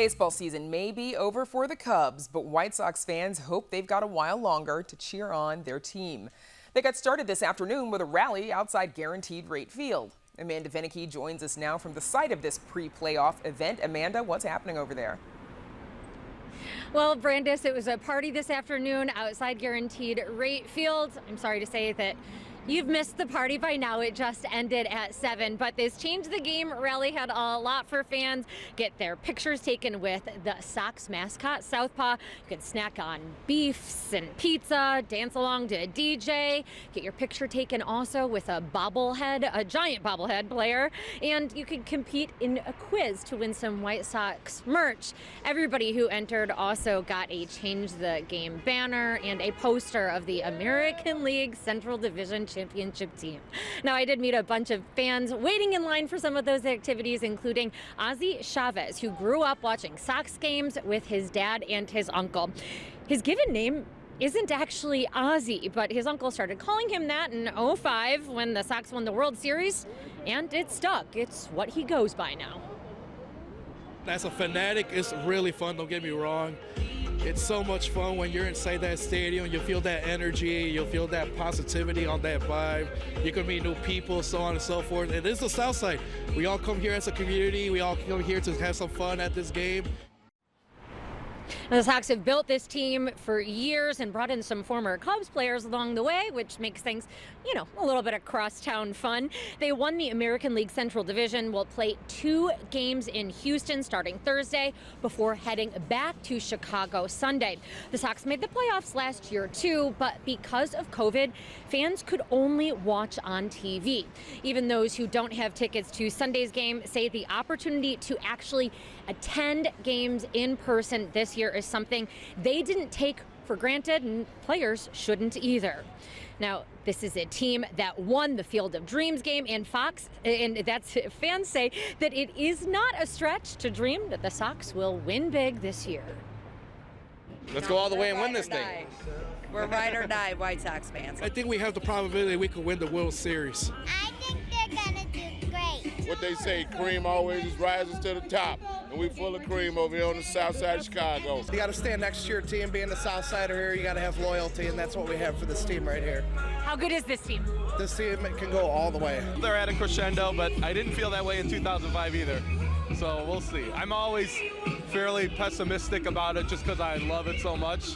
Baseball season may be over for the Cubs, but White Sox fans hope they've got a while longer to cheer on their team. They got started this afternoon with a rally outside Guaranteed Rate Field. Amanda Vinicky joins us now from the site of this pre-playoff event. Amanda, what's happening over there? Well, Brandis, it was a party this afternoon outside Guaranteed Rate Field. I'm sorry to say that You've missed the party by now. It just ended at 7, but this Change the Game rally had a lot for fans. Get their pictures taken with the Sox mascot, Southpaw. You can snack on beefs and pizza, dance along to a DJ, get your picture taken also with a bobblehead, a giant bobblehead player, and you can compete in a quiz to win some White Sox merch. Everybody who entered also got a Change the Game banner and a poster of the American League Central Division championship team. Now, I did meet a bunch of fans waiting in line for some of those activities, including Ozzy Chavez, who grew up watching Sox games with his dad and his uncle. His given name isn't actually Ozzy, but his uncle started calling him that in 05 when the Sox won the World Series, and it stuck. It's what he goes by now. As a fanatic, it's really fun, don't get me wrong. It's so much fun when you're inside that stadium. You feel that energy, you'll feel that positivity on that vibe. You can meet new people, so on and so forth. It is the South Side. We all come here as a community. We all come here to have some fun at this game. The Sox have built this team for years and brought in some former Cubs players along the way, which makes things, you know, a little bit of crosstown fun. They won the American League Central Division, will play two games in Houston starting Thursday before heading back to Chicago Sunday. The Sox made the playoffs last year too, but because of COVID, fans could only watch on TV. Even those who don't have tickets to Sunday's game say the opportunity to actually attend games in person this year is something they didn't take for granted, and players shouldn't either. Now, this is a team that won the Field of Dreams game, and Fox, and that's fans say that it is not a stretch to dream that the Sox will win big this year. Let's go all the way and win this thing. We're ride or die White Sox fans. I think we have the probability we could win the World Series. I think What they say, cream always rises to the top and we full of cream over here on the south side of Chicago. You got to stand next to your team. Being the south sider here, you got to have loyalty, and that's what we have for this team right here. How good is this team? This team can go all the way. They're at a crescendo, but I didn't feel that way in 2005 either. So we'll see. I'm always fairly pessimistic about it just because I love it so much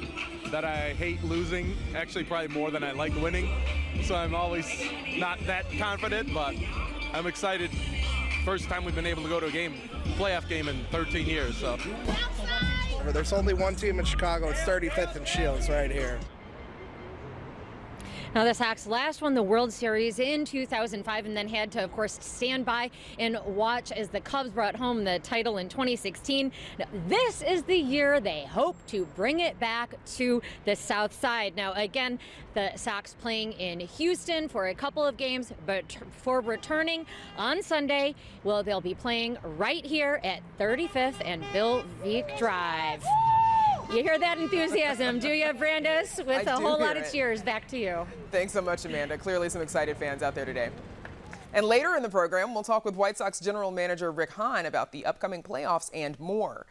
that I hate losing, actually probably more than I like winning. So I'm always not that confident, but I'm excited first time we've been able to go to a game, playoff game in 13 years. So. There's only one team in Chicago. It's 35th and Shields right here. Now, the Sox last won the World Series in 2005 and then had to, of course, stand by and watch as the Cubs brought home the title in 2016. Now, this is the year they hope to bring it back to the South Side. Now, again, the Sox playing in Houston for a couple of games, but for returning on Sunday, well, they'll be playing right here at 35th and Bill Veeck Drive. You hear that enthusiasm, do you, Brandis? With I a whole lot it. of cheers. Back to you. Thanks so much, Amanda. Clearly some excited fans out there today. And later in the program, we'll talk with White Sox General Manager Rick Hahn about the upcoming playoffs and more.